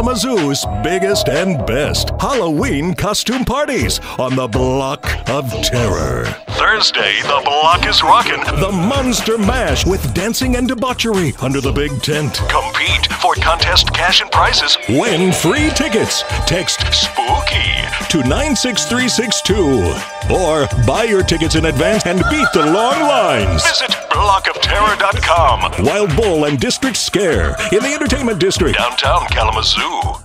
Kalamazoo's biggest and best Halloween costume parties on the Block of Terror. Thursday, the block is rocking. The Monster Mash with dancing and debauchery under the big tent. Compete for contest cash and prizes. Win free tickets. Text SPOOKY to 96362. Or buy your tickets in advance and beat the long lines. Visit blockofterror.com. Wild Bull and District Scare in the Entertainment District. Downtown Kalamazoo.